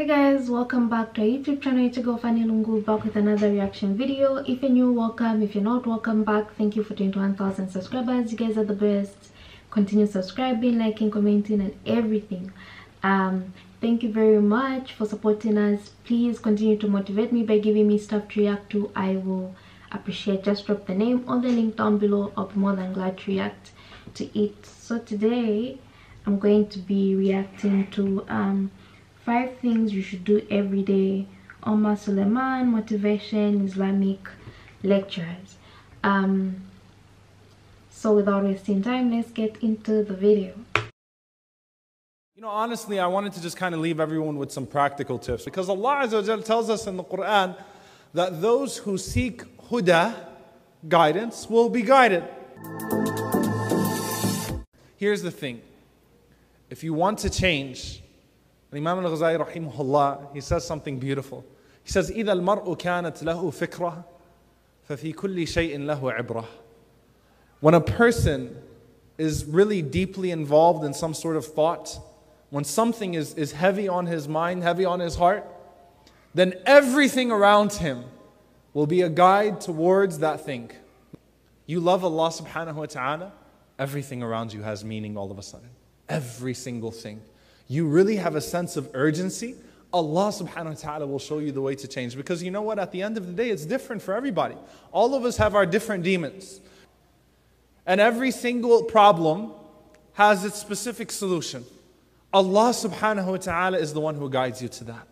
Hey guys, welcome back to our YouTube channel. It's go Fanny Lungu back with another reaction video. If you're new, welcome. If you're not, welcome back. Thank you for 21,000 subscribers. You guys are the best. Continue subscribing, liking, commenting, and everything. Um, thank you very much for supporting us. Please continue to motivate me by giving me stuff to react to. I will appreciate. Just drop the name on the link down below. I'll be more than glad to react to it. So today, I'm going to be reacting to um five things you should do every day. Omar suleiman motivation islamic lectures. Um so without wasting time let's get into the video. You know, honestly, I wanted to just kind of leave everyone with some practical tips because Allah Azza tells us in the Quran that those who seek huda, guidance, will be guided. Here's the thing. If you want to change, Imam al Ghazali, rahimahullah, he says something beautiful. He says, إذا المرء كانت له فكرة ففي كل شيء له عبرة. When a person is really deeply involved in some sort of thought, when something is, is heavy on his mind, heavy on his heart, then everything around him will be a guide towards that thing. You love Allah subhanahu wa ta'ala, everything around you has meaning all of a sudden. Every single thing. You really have a sense of urgency, Allah subhanahu wa ta'ala will show you the way to change. Because you know what? At the end of the day, it's different for everybody. All of us have our different demons. And every single problem has its specific solution. Allah subhanahu wa ta'ala is the one who guides you to that.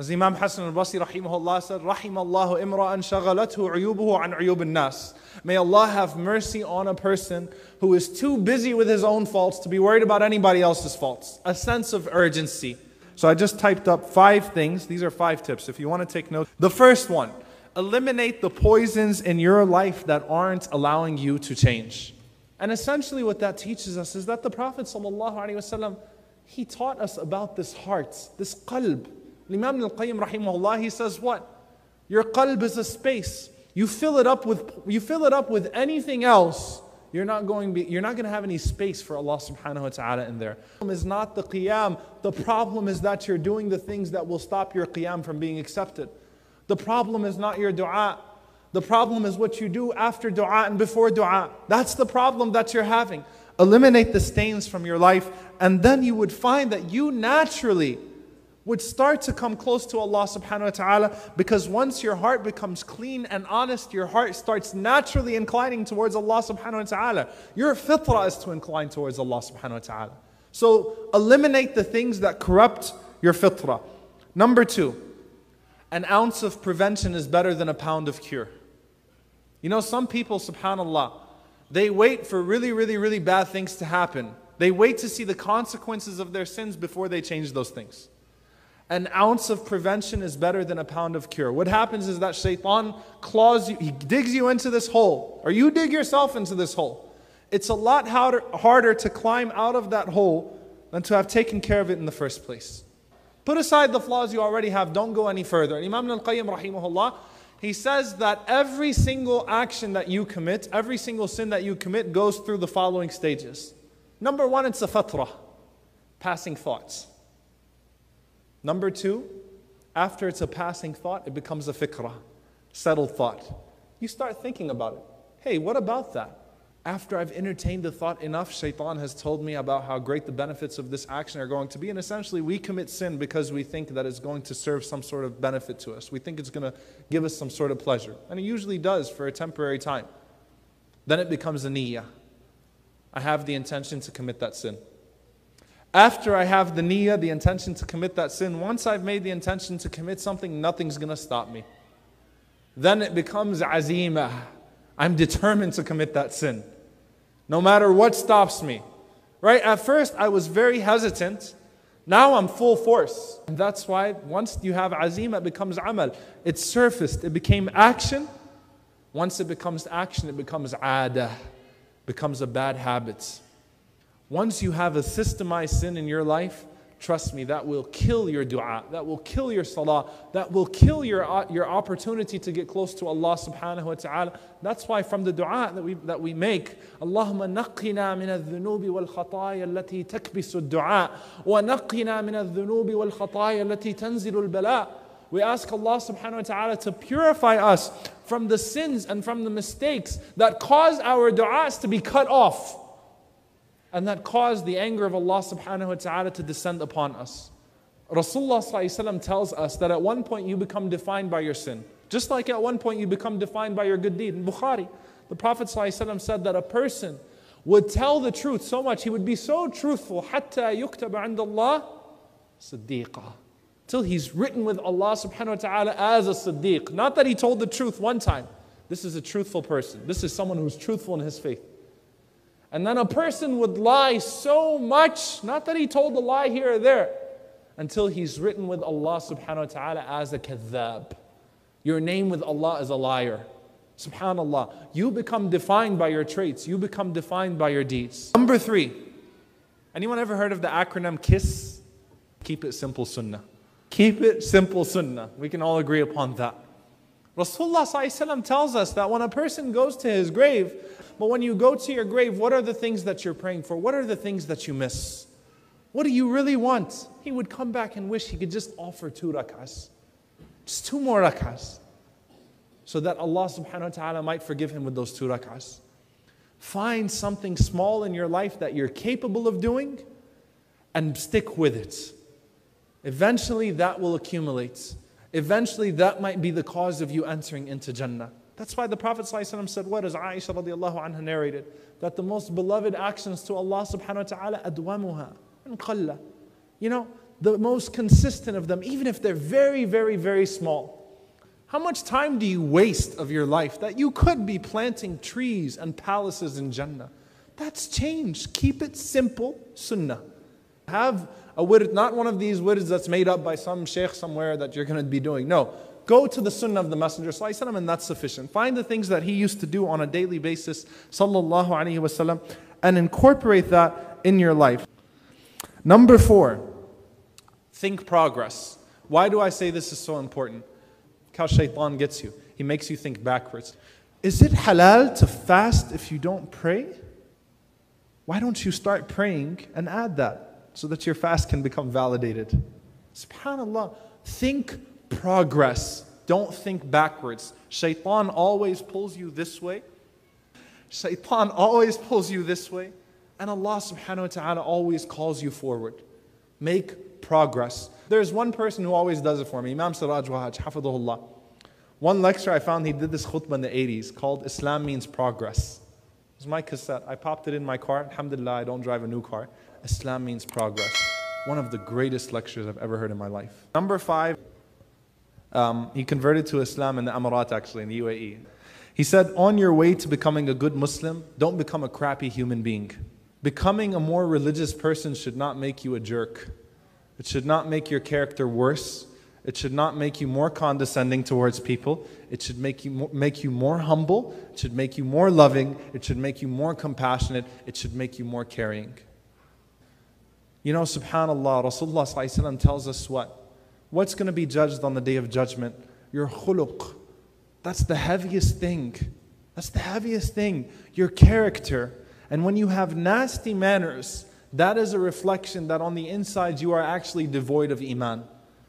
As Imam Hassan al-Basri rahimahullah said, Rahimallahu imra'an shagalathu uyubuhu an uyub nas May Allah have mercy on a person who is too busy with his own faults to be worried about anybody else's faults. A sense of urgency. So I just typed up five things. These are five tips if you want to take notes. The first one, eliminate the poisons in your life that aren't allowing you to change. And essentially what that teaches us is that the Prophet ﷺ, he taught us about this heart, this qalb, Imam al-Qayyim rahimahullah, he says what? Your qalb is a space. You fill it up with you fill it up with anything else, you're not going be, you're not going to have any space for Allah subhanahu wa ta'ala in there. The problem is not the qiyam. The problem is that you're doing the things that will stop your qiyam from being accepted. The problem is not your dua. The problem is what you do after dua and before dua. That's the problem that you're having. Eliminate the stains from your life, and then you would find that you naturally would start to come close to Allah subhanahu wa ta'ala because once your heart becomes clean and honest, your heart starts naturally inclining towards Allah subhanahu wa ta'ala. Your fitrah is to incline towards Allah subhanahu wa ta'ala. So eliminate the things that corrupt your fitrah. Number two, an ounce of prevention is better than a pound of cure. You know, some people, subhanAllah, they wait for really, really, really bad things to happen. They wait to see the consequences of their sins before they change those things. An ounce of prevention is better than a pound of cure. What happens is that shaitan claws you, he digs you into this hole, or you dig yourself into this hole. It's a lot harder, harder to climb out of that hole than to have taken care of it in the first place. Put aside the flaws you already have, don't go any further. Imam al-Qayyim rahimahullah, he says that every single action that you commit, every single sin that you commit goes through the following stages. Number one, it's a fatrah, passing thoughts. Number two, after it's a passing thought, it becomes a fikrah, settled thought. You start thinking about it. Hey, what about that? After I've entertained the thought enough, shaitan has told me about how great the benefits of this action are going to be. And essentially, we commit sin because we think that it's going to serve some sort of benefit to us. We think it's going to give us some sort of pleasure. And it usually does for a temporary time. Then it becomes a niyyah. I have the intention to commit that sin. After I have the niyyah, the intention to commit that sin, once I've made the intention to commit something, nothing's going to stop me. Then it becomes azimah. I'm determined to commit that sin. No matter what stops me. Right? At first, I was very hesitant. Now I'm full force. And that's why once you have azimah, it becomes amal. It surfaced, it became action. Once it becomes action, it becomes adah, becomes a bad habit. Once you have a systemized sin in your life, Trust me, that will kill your dua, that will kill your salah, that will kill your, uh, your opportunity to get close to Allah subhanahu wa ta'ala. That's why from the dua that we, that we make, Allahumma naqina min al-dhunubi wal-khataya allati takbisu al-dua, wa naqina min al-dhunubi wal-khataya allati tanzilu al-bala. We ask Allah subhanahu wa ta'ala to purify us from the sins and from the mistakes that cause our du'as to be cut off and that caused the anger of Allah subhanahu wa ta'ala to descend upon us. Rasulullah tells us that at one point you become defined by your sin. Just like at one point you become defined by your good deed. In Bukhari, the Prophet said that a person would tell the truth so much, he would be so truthful, حَتَّى يُكْتَبَ عِنْدَ اللَّهِ صِدِّيقًا Till he's written with Allah subhanahu wa ta'ala as a siddiq. Not that he told the truth one time. This is a truthful person. This is someone who's truthful in his faith. And then a person would lie so much, not that he told a lie here or there, until he's written with Allah subhanahu wa ta'ala as a kadhab. Your name with Allah is a liar. Subhanallah. You become defined by your traits, you become defined by your deeds. Number three. Anyone ever heard of the acronym KISS? Keep it simple sunnah. Keep it simple sunnah. We can all agree upon that. Rasulullah tells us that when a person goes to his grave, but when you go to your grave, what are the things that you're praying for? What are the things that you miss? What do you really want? He would come back and wish he could just offer two rakas. Just two more rakas. So that Allah subhanahu wa ta'ala might forgive him with those two rakas. Find something small in your life that you're capable of doing and stick with it. Eventually that will accumulate. Eventually that might be the cause of you entering into Jannah. That's why the Prophet ﷺ said, what as Aisha radiallahu anha narrated, that the most beloved actions to Allah subhanahu wa ta'ala, adwamuha, and qalla. You know, the most consistent of them, even if they're very, very, very small. How much time do you waste of your life that you could be planting trees and palaces in Jannah? That's changed. Keep it simple, sunnah. Have a wird, not one of these words that's made up by some sheikh somewhere that you're going to be doing. No, Go to the sunnah of the Messenger وسلم, and that's sufficient. Find the things that he used to do on a daily basis sallallahu alaihi wasallam, and incorporate that in your life. Number four, think progress. Why do I say this is so important? How shaitan gets you. He makes you think backwards. Is it halal to fast if you don't pray? Why don't you start praying and add that So that your fast can become validated? SubhanAllah. Think progress. Don't think backwards. Shaitan always pulls you this way. Shaitan always pulls you this way. And Allah subhanahu wa ta'ala always calls you forward. Make progress. There's one person who always does it for me, Imam Siraj Wahaj, hafidhullah. One lecture I found, he did this khutbah in the 80s called Islam Means Progress. It was my cassette. I popped it in my car. Alhamdulillah, I don't drive a new car. Islam means progress. One of the greatest lectures I've ever heard in my life. Number five. Um, he converted to Islam in the Emirat, actually, in the UAE. He said, On your way to becoming a good Muslim, don't become a crappy human being. Becoming a more religious person should not make you a jerk. It should not make your character worse. It should not make you more condescending towards people. It should make you, make you more humble. It should make you more loving. It should make you more compassionate. It should make you more caring. You know, subhanAllah, Rasulullah tells us what? What's going to be judged on the day of judgment? Your khuluq. That's the heaviest thing. That's the heaviest thing. Your character. And when you have nasty manners, that is a reflection that on the inside you are actually devoid of iman.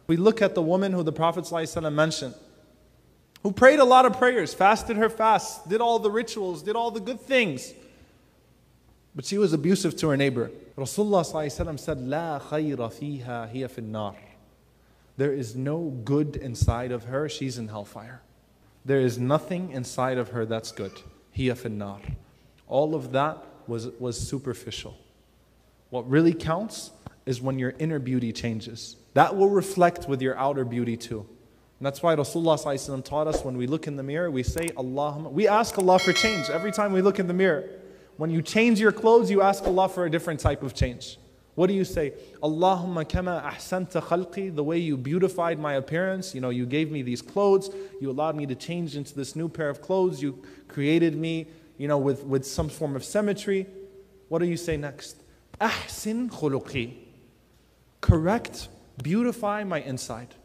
We look at the woman who the Prophet ﷺ mentioned, who prayed a lot of prayers, fasted her fast, did all the rituals, did all the good things. But she was abusive to her neighbor. Rasulullah said, La khayra fiha hiya fin nar. There is no good inside of her, she's in hellfire. There is nothing inside of her that's good. Hiya finnar. All of that was, was superficial. What really counts is when your inner beauty changes. That will reflect with your outer beauty too. And that's why Rasulullah taught us when we look in the mirror, we say, Allah, we ask Allah for change every time we look in the mirror. When you change your clothes, you ask Allah for a different type of change. What do you say? Allahumma kama ahsanta khalqi, the way you beautified my appearance. You know, you gave me these clothes. You allowed me to change into this new pair of clothes. You created me, you know, with, with some form of symmetry. What do you say next? Ahsin khuluqi. correct, beautify my inside.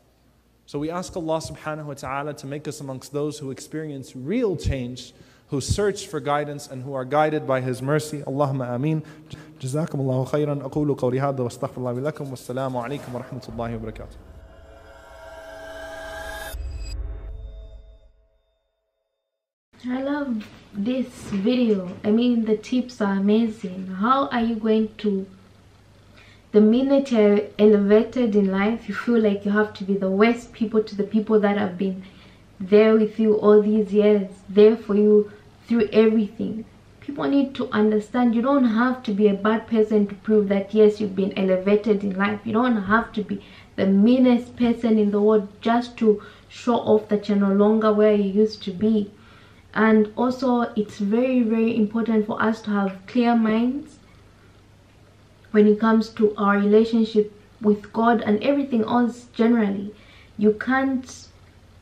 So we ask Allah subhanahu wa ta'ala to make us amongst those who experience real change, who search for guidance and who are guided by His mercy. Allahumma ameen. جزاكم الله خيرا أقول قولي هذا واستغفر الله لكم والسلام عليكم ورحمة الله وبركاته. I love this video. I mean, the tips are amazing. How are you going to the minute you're elevated in life, you feel like you have to be the worst people to the people that have been there with you all these years, there for you through everything. People need to understand you don't have to be a bad person to prove that yes, you've been elevated in life. You don't have to be the meanest person in the world just to show off that you're no longer where you used to be. And also, it's very, very important for us to have clear minds when it comes to our relationship with God and everything else generally. You can't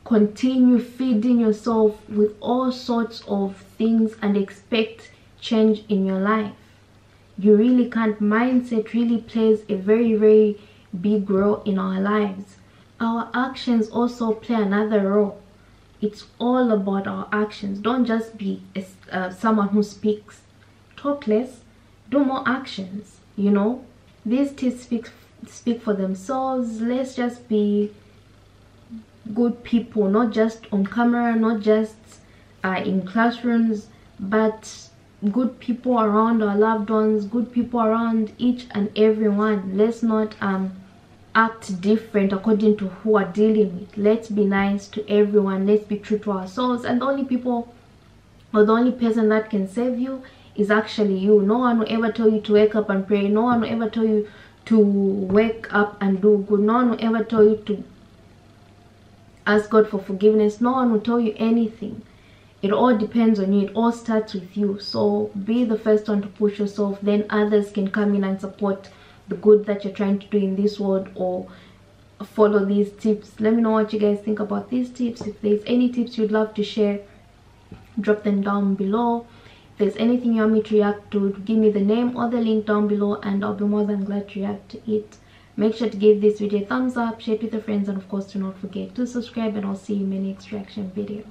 continue feeding yourself with all sorts of things and expect change in your life. You really can't. Mindset really plays a very, very big role in our lives. Our actions also play another role. It's all about our actions. Don't just be uh, someone who speaks. Talk less, do more actions you know these tips speak speak for themselves let's just be good people not just on camera not just uh, in classrooms but good people around our loved ones good people around each and everyone let's not um act different according to who are dealing with. Let's be nice to everyone. Let's be true to ourselves. And the only people or the only person that can save you is actually you. No one will ever tell you to wake up and pray. No one will ever tell you to wake up and do good. No one will ever tell you to ask god for forgiveness. No one will tell you anything. It all depends on you. It all starts with you. So be the first one to push yourself. Then others can come in and support the good that you're trying to do in this world or follow these tips. Let me know what you guys think about these tips. If there's any tips you'd love to share drop them down below. If there's anything you want me to react to give me the name or the link down below and i'll be more than glad to react to it make sure to give this video a thumbs up share it with your friends and of course do not forget to subscribe and i'll see you in my next reaction video